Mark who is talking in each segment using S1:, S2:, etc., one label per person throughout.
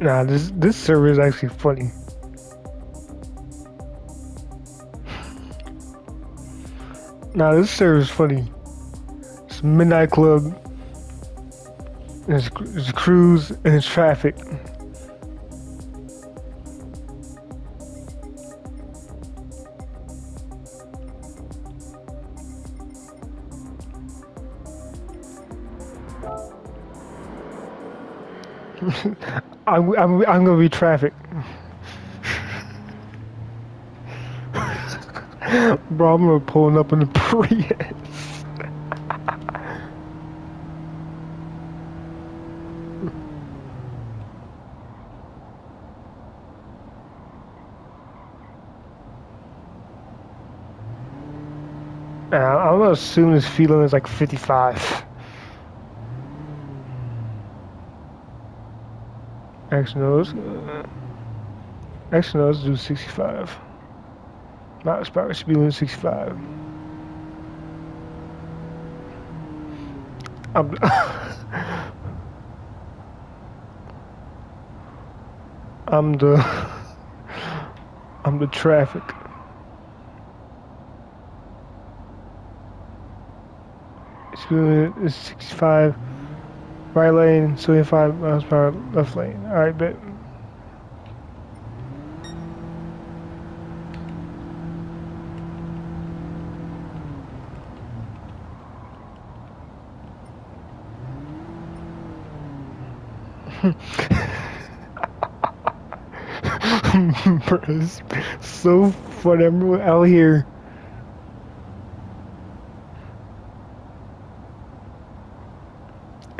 S1: Nah, this this server is actually funny. Nah, this server is funny. It's Midnight Club. It's, it's cruise and it's traffic. I'm, I'm, I'm gonna be traffic. Bro, I'm gonna pulling up in the Prius. Uh, I'm gonna assume this feeling is like 55. X nose. Uh, X do 65. Max power should be doing 65. I'm, I'm the I'm the traffic. Is 65. Right lane, 75 miles per hour, left lane. Alright, bet. it's so. I'm out here.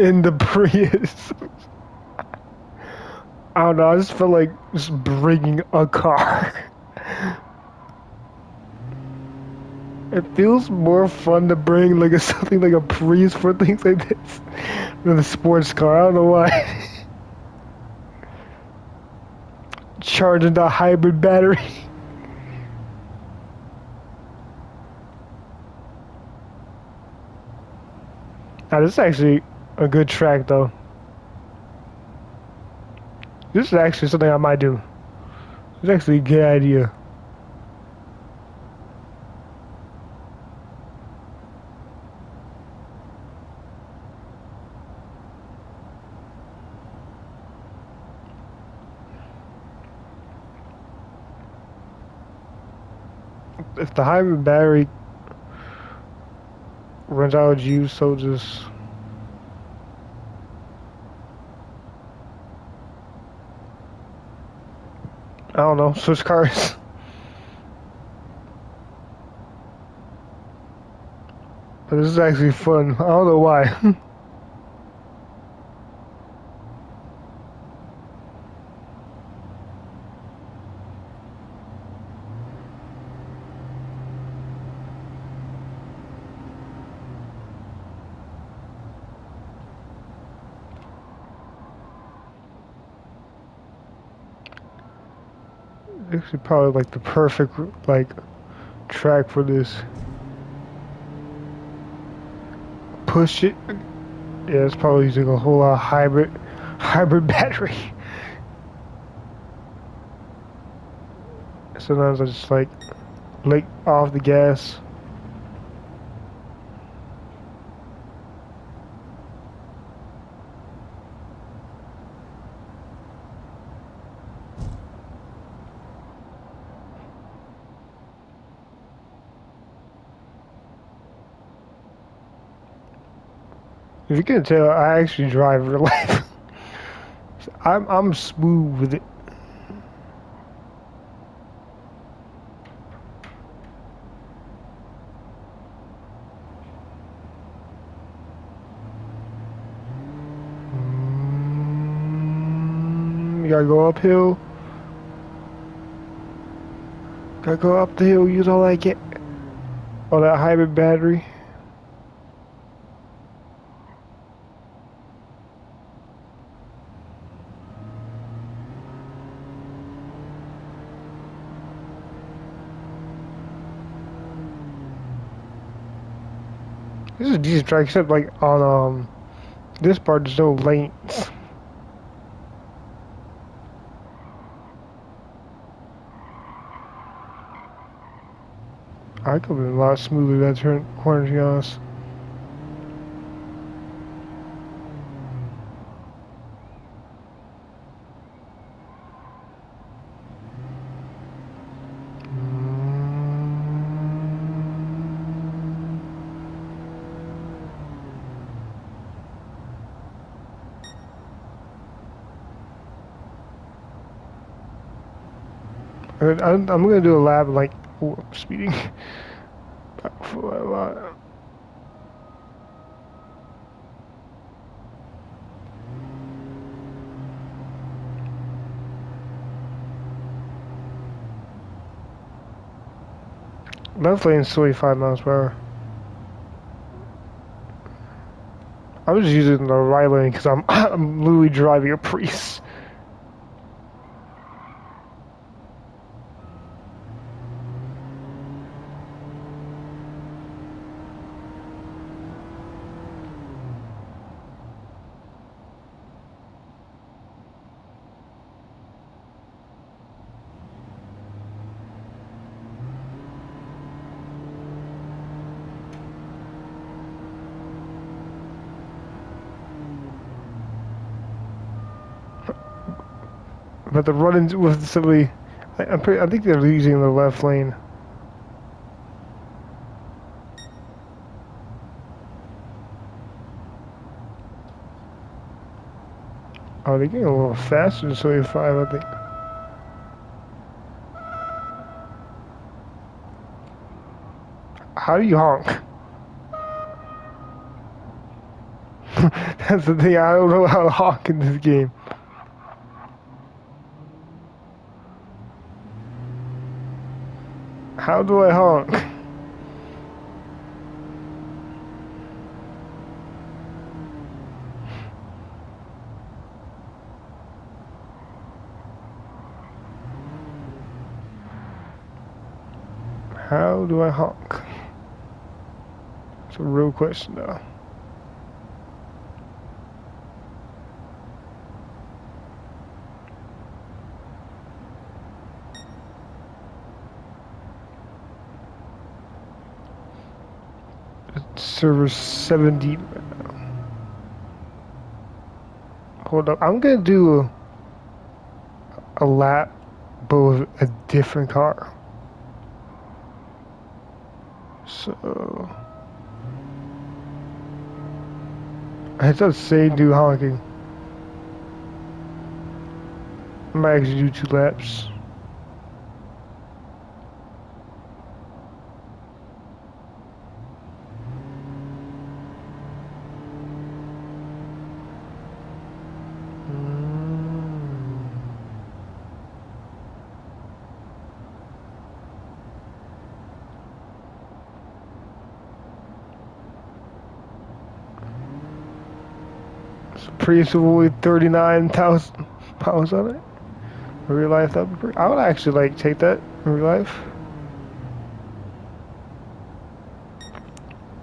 S1: In the Prius. I don't know. I just felt like just bringing a car. It feels more fun to bring like a something like a Prius for things like this than a sports car. I don't know why. Charging the hybrid battery. Now this is actually a good track though. This is actually something I might do. It's actually a good idea. If the hybrid battery runs out of juice, so just I don't know, switch cars. But this is actually fun. I don't know why. actually probably like the perfect like track for this. Push it. Yeah, it's probably using a whole lot of hybrid hybrid battery. Sometimes I just like lick off the gas. If you can tell, I actually drive real life. I'm I'm smooth with it. Mm, you gotta go uphill. Gotta go up the hill, use all I get. All that hybrid battery. This is a decent track, except like on um this part there's no lanes. I could have been a lot smoother that turn corner to be honest. I'm, gonna do a lab like oh, I'm speeding. Left lane is 25 miles per hour. I was using the right lane because I'm I'm literally driving a Prius. But the run-ins with somebody, I, I'm pretty, I think they're using the left lane. Oh, they're getting a little faster than 75, I think. How do you honk? That's the thing, I don't know how to honk in this game. How do I honk? How do I honk? It's a real question though. Server 70. Hold up. I'm going to do a, a lap, but with a different car. So... I thought say do honking. I might actually do two laps. With 39,000 pounds on it. Real life, that would I would actually like take that in real life.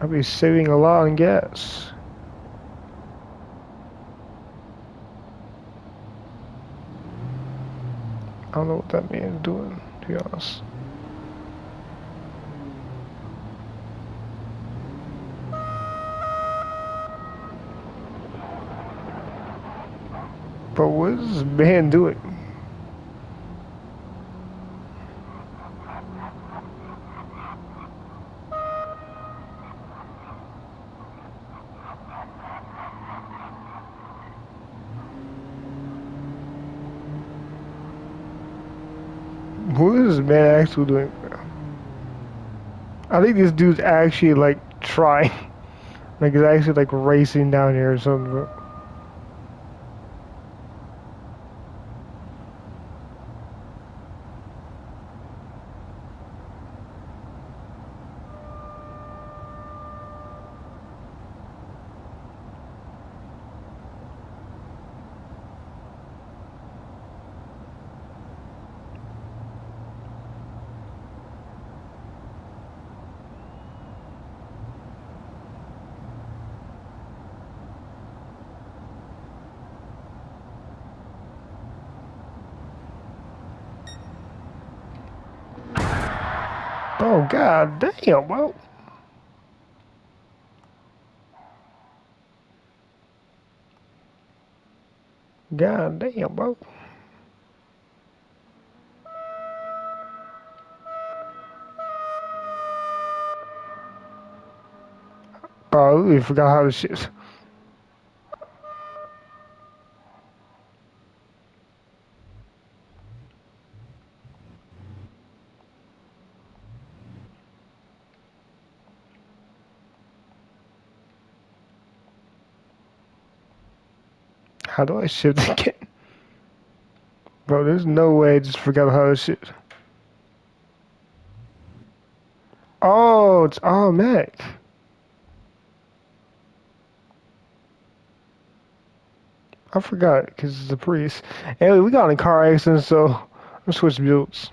S1: I'd be saving a lot on gas. I don't know what that means doing, to be honest. But what is this man doing? What is man actually doing? I think this dude's actually like trying. like he's actually like racing down here or something. Oh god damn, bro. God damn, bro. Oh, we forgot how to shit. How do I shift again? Bro, there's no way I just forgot how to shift. Oh, it's all automatic. I forgot because it's a Prius. Anyway, we got in a car accident, so I'm switching builds.